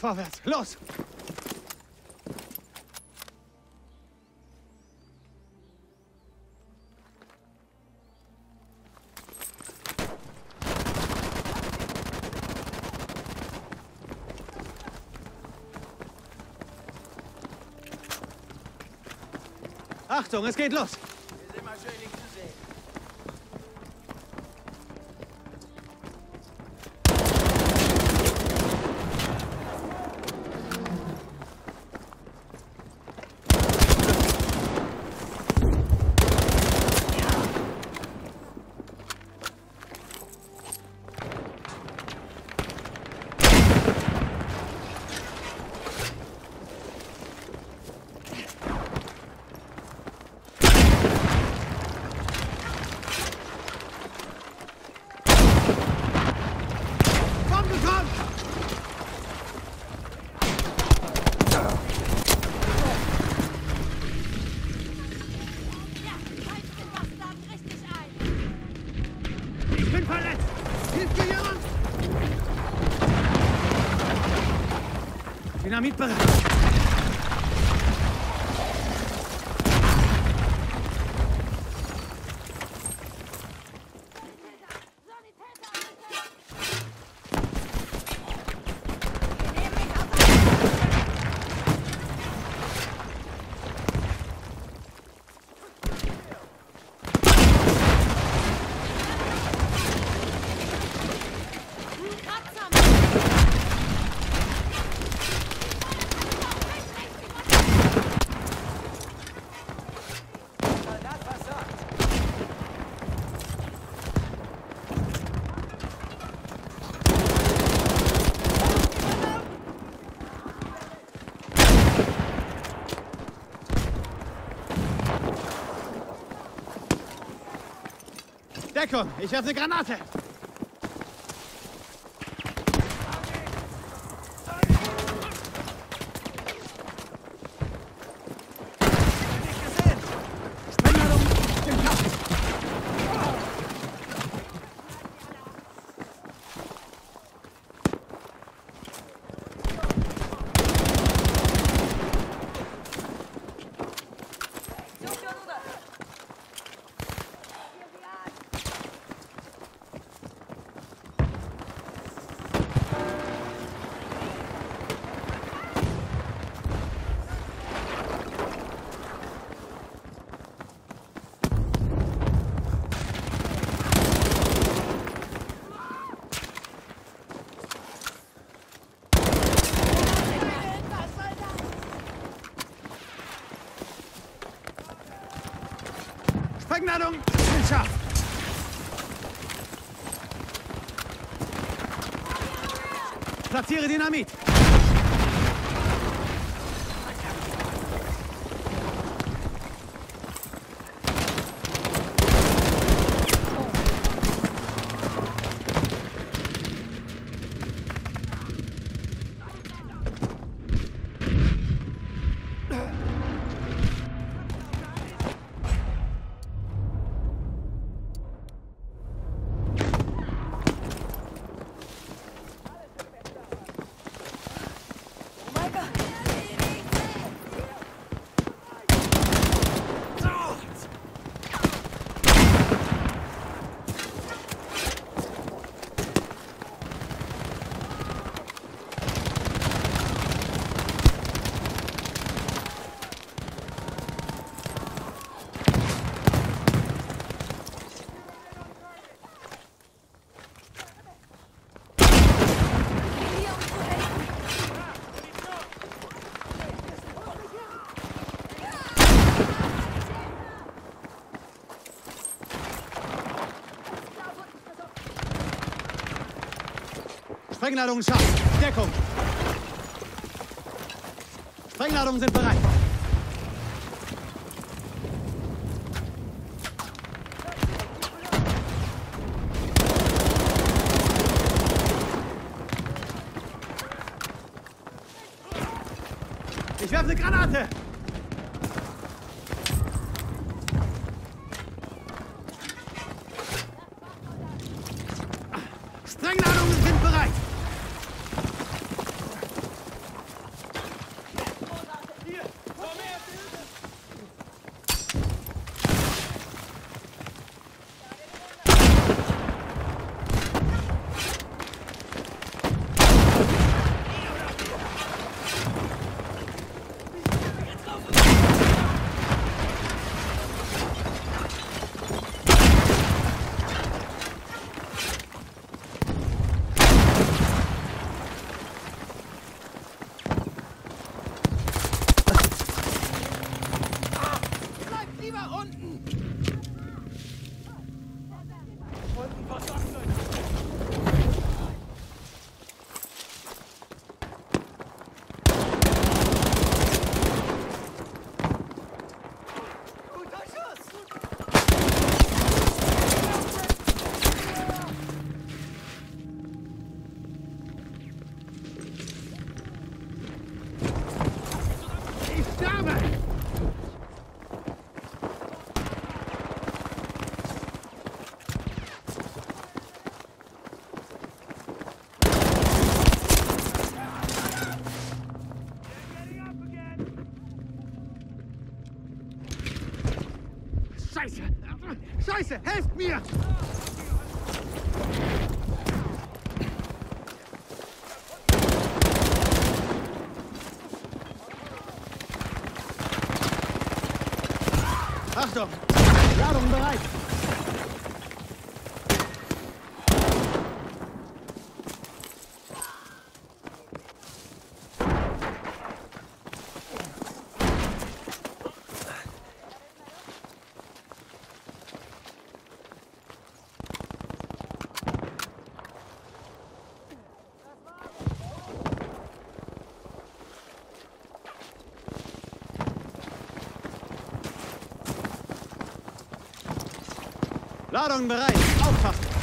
Vorwärts, los! Achtung, es geht los! Dynamit bereit. Deckung, ich werfe eine Granate. תיר דינמיט! Sprengladungen scharf. Deckung. Sprengladungen sind bereit. Ich werfe eine Granate. Sprengladungen sind bereit. Mir! Achtung! Ladung bereit! Ladung bereit. Aufpassen.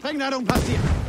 Sprengladung passiert.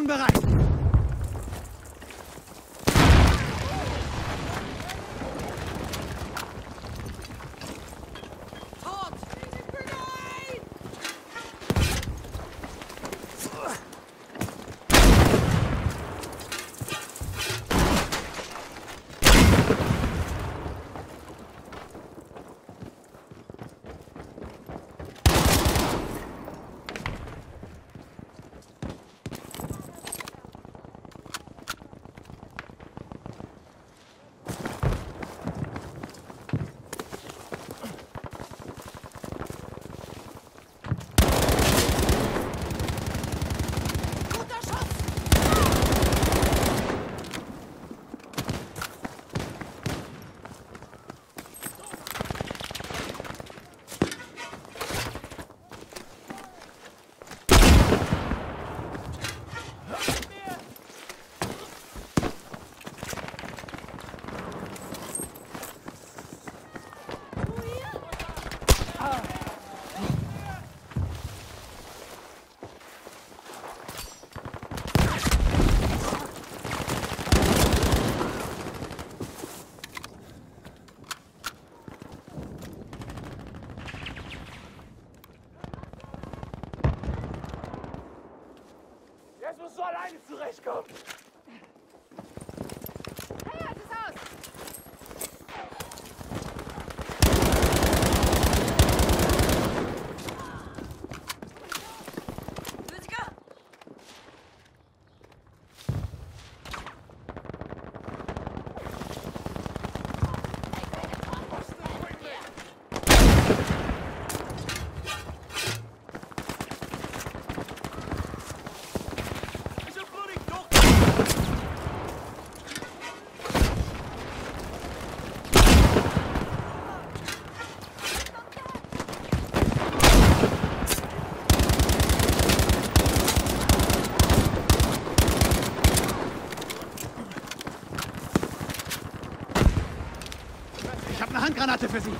Sprengladung bereit. Musst du alleine zurechtkommen. Für Sie.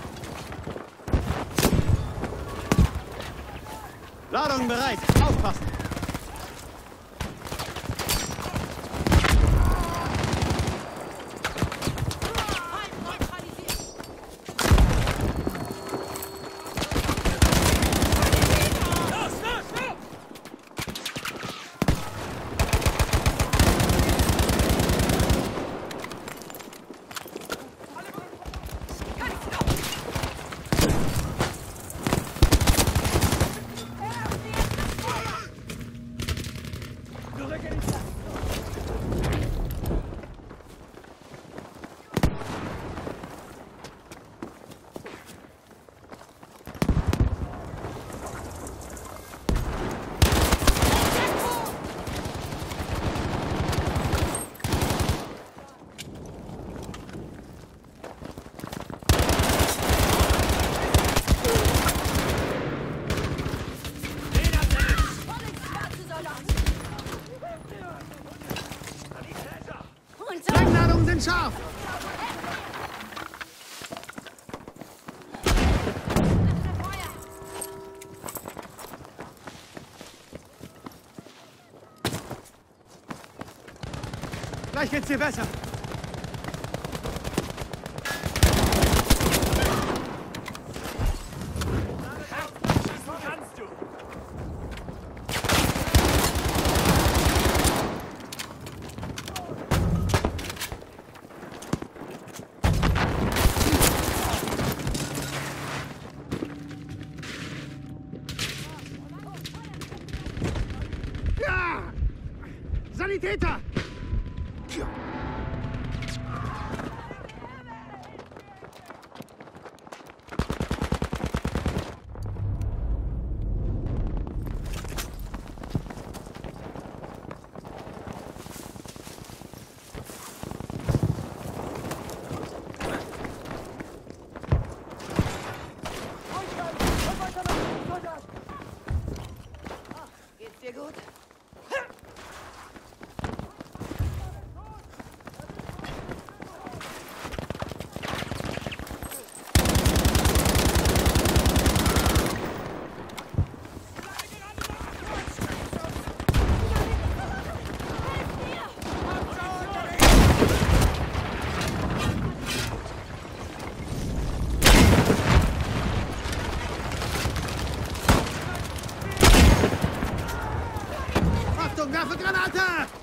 Ladung bereit. Aufpassen. bin scharf! Feuer! Gleich geht's dir besser. Sanitäter! Geht's dir gut? Achtung, werfe Granate!